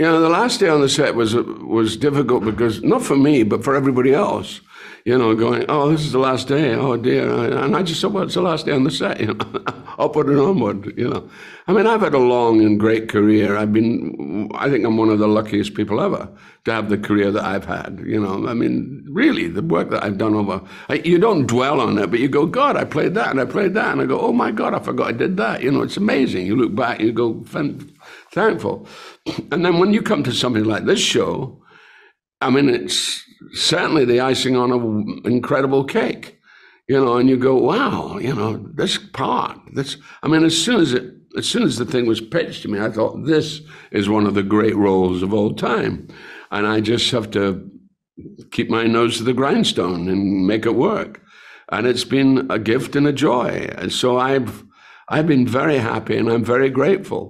You know, the last day on the set was was difficult because not for me, but for everybody else. You know, going, oh, this is the last day. Oh dear, and I just said, well, it's the last day on the set. You know, upward and onward. You know, I mean, I've had a long and great career. I've been, I think, I'm one of the luckiest people ever to have the career that I've had. You know, I mean, really, the work that I've done over. I, you don't dwell on it, but you go, God, I played that and I played that, and I go, oh my God, I forgot I did that. You know, it's amazing. You look back, you go, thankful. And then when you come to something like this show, I mean, it's certainly the icing on an incredible cake, you know, and you go, wow, you know, this part, this, I mean, as soon as it, as soon as the thing was pitched to me, I thought, this is one of the great roles of all time. And I just have to keep my nose to the grindstone and make it work. And it's been a gift and a joy. And so I've, I've been very happy and I'm very grateful.